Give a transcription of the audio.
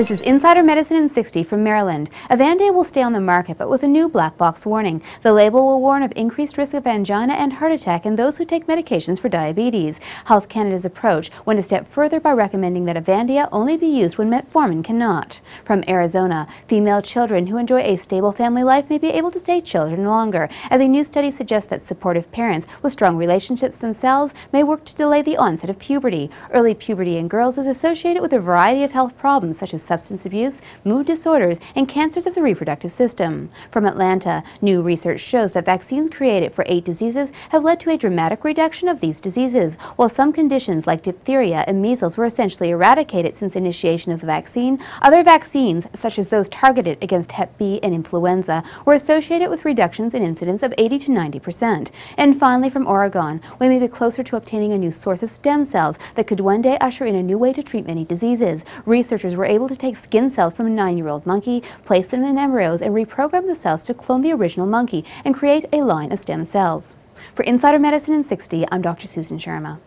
This is Insider Medicine in 60 from Maryland. Avandia will stay on the market, but with a new black box warning. The label will warn of increased risk of angina and heart attack in those who take medications for diabetes. Health Canada's approach went a step further by recommending that Avandia only be used when metformin cannot. From Arizona, female children who enjoy a stable family life may be able to stay children longer, as a new study suggests that supportive parents with strong relationships themselves may work to delay the onset of puberty. Early puberty in girls is associated with a variety of health problems such as substance abuse, mood disorders, and cancers of the reproductive system. From Atlanta, new research shows that vaccines created for eight diseases have led to a dramatic reduction of these diseases, while some conditions like diphtheria and measles were essentially eradicated since initiation of the vaccine, other vaccines, such as those targeted against Hep B and influenza, were associated with reductions in incidence of 80 to 90 percent. And finally, from Oregon, we may be closer to obtaining a new source of stem cells that could one day usher in a new way to treat many diseases. Researchers were able to take skin cells from a nine-year-old monkey, place them in embryos, and reprogram the cells to clone the original monkey and create a line of stem cells. For Insider Medicine in 60, I'm Dr. Susan Sharma.